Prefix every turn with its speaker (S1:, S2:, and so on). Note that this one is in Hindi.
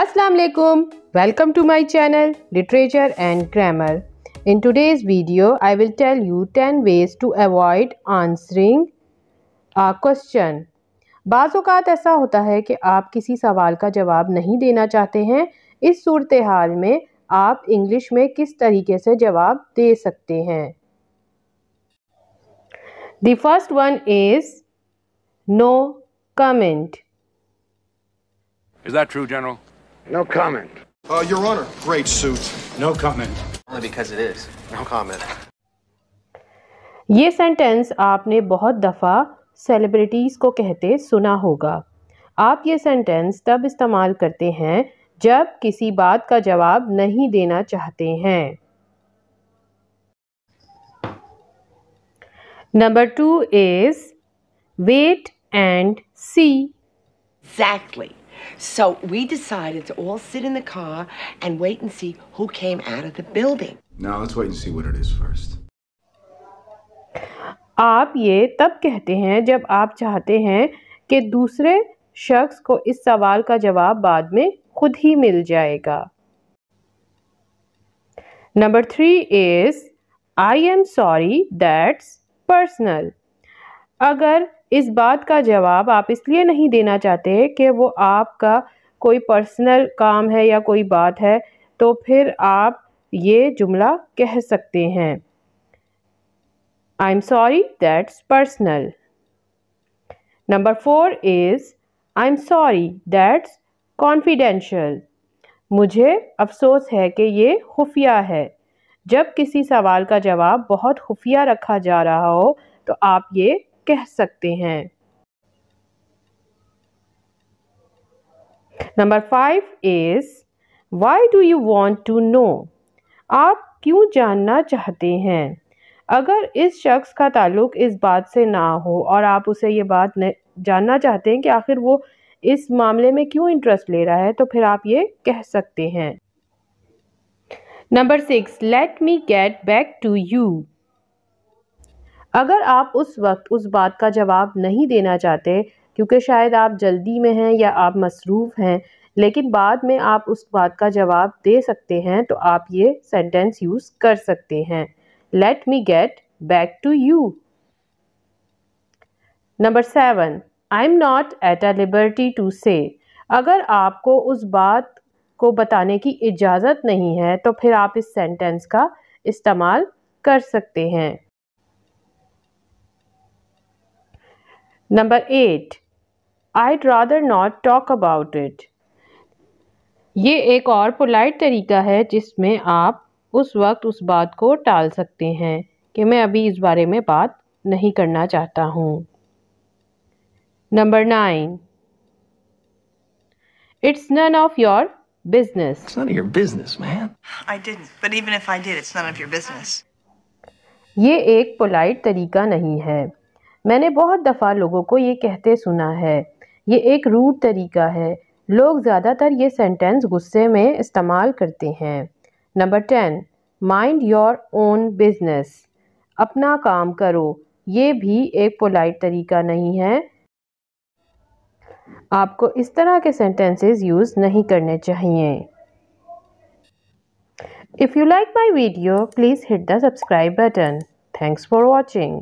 S1: Assalamu alaikum. Welcome to my channel Literature and Grammar. In today's video, I will tell you 10 ways to avoid answering a question. बाज़ात ऐसा होता है कि आप किसी सवाल का जवाब नहीं देना चाहते हैं इस सूरत हाल में आप इंग्लिश में किस तरीके से जवाब दे सकते हैं the first one is no comment
S2: Is that true, General?
S3: No comment.
S4: Uh, Your Honor, great suit.
S5: No comment.
S6: Only because it is.
S3: No comment.
S1: ये सेंटेंस आपने बहुत दफ़ा सेलिब्रिटीज़ को कहते सुना होगा आप ये सेंटेंस तब इस्तेमाल करते हैं जब किसी बात का जवाब नहीं देना चाहते हैं number two is wait and see
S7: Exactly. So we decided to all sit in the car and wait and see who came out of the building.
S5: Now let's wait and see what it is first.
S1: आप ये तब कहते हैं जब आप चाहते हैं कि दूसरे शख्स को इस सवाल का जवाब बाद में खुद ही मिल जाएगा number three is I am sorry that's personal अगर इस बात का जवाब आप इसलिए नहीं देना चाहते कि वो आपका कोई पर्सनल काम है या कोई बात है तो फिर आप ये जुमला कह सकते हैं। I am sorry that's personal number four is I am sorry that's confidential मुझे अफसोस है कि ये खुफिया है। जब किसी सवाल का जवाब बहुत खुफिया रखा जा रहा हो तो आप ये कह सकते हैं। Number five is why do you want to know आप क्यों जानना चाहते हैं? अगर इस शख्स का ताल्लुक इस बात से ना हो और आप उसे ये बात जानना चाहते हैं कि आखिर वो इस मामले में क्यों इंटरेस्ट ले रहा है तो फिर आप ये कह सकते हैं। Number six let me get back to you अगर आप उस वक्त, उस बात का जवाब नहीं देना चाहते, क्योंकि शायद आप जल्दी में हैं या आप मसरूफ़ हैं, लेकिन बाद में आप उस बात का जवाब दे सकते हैं तो आप ये सेंटेंस यूज़ कर सकते हैं। Let me get back to you number seven I am not at a liberty to say अगर आपको उस बात को बताने की इजाज़त नहीं है तो फिर आप इस सेंटेंस का इस्तेमाल कर सकते हैं। Number eight I'd rather not talk about it ये एक और पोलाइट तरीका है जिसमें आप उस वक्त उस बात को टाल सकते हैं कि मैं अभी इस बारे में बात नहीं करना चाहता हूँ number nine it's none of your business
S6: It's none of your business, man.
S8: I didn't. But even if I did, it's none of your business.
S1: ये एक पोलाइट तरीका नहीं है मैंने बहुत दफ़ा लोगों को ये कहते सुना है। ये एक रूट तरीका है। लोग ज़्यादातर ये सेंटेंस गुस्से में इस्तेमाल करते हैं। Number ten mind your own business अपना काम करो। ये भी एक पोलाइट तरीका नहीं है। आपको इस तरह के सेंटेंसेस यूज़ नहीं करने चाहिए। If you like my video please hit the subscribe button thanks for watching